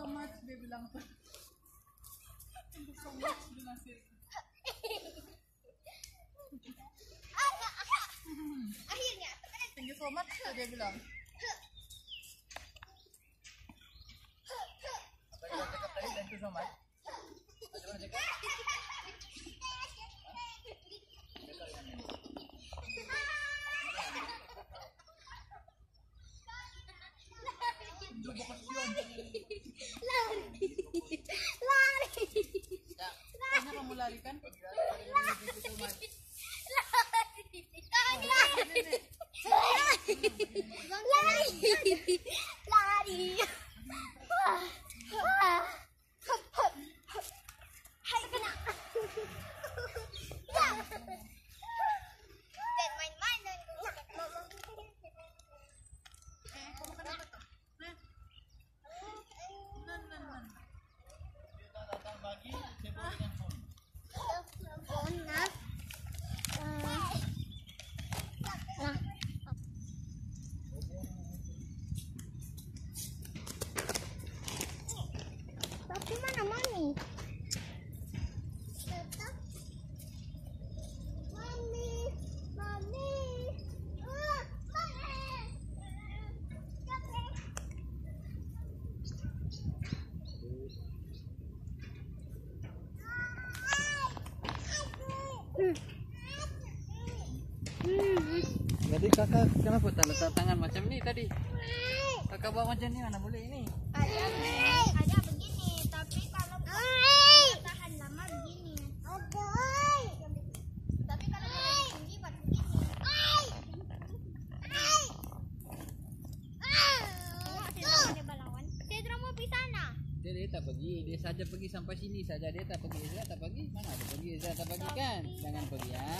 so much, dia bilang tu. Thank you so much, dia nasir. Akhirnya, thank you so much, dia bilang. Thank you so much. Thank you so much. Jadi kakak kenapa tak letak tangan macam ni tadi? Kakak buat macam ni mana boleh ini? Ada ada begini, tapi kalau mau tahan lama begini. Tapi kalau mau tinggi buat begini. Tengok ada balawan. Cedra mau pergi sana. Dia, dia tak pergi, dia saja pergi sampai sini saja dia tak pergi. Dia tak pergi. Mana ada pergi? Dia tak pergi kan? Jangan pergi ya.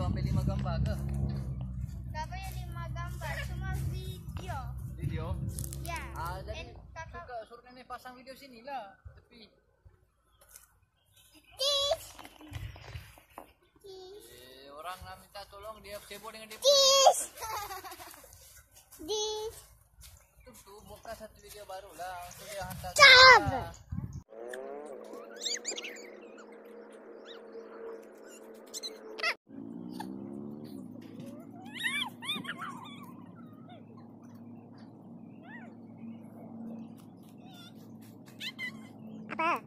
Perlu ambil lima gambar ke? Tak payah lima gambar, cuma video. Video. Ya. Ah, jadi kakak suka suruh nenek pasang video sini lah. Tepi. Tis. Eh, orang nak minta tolong dia cebol dengan dia. Tis. Tis. Tu tu buka satu video baru lah untuk dia hantar. Tab. பாப்பா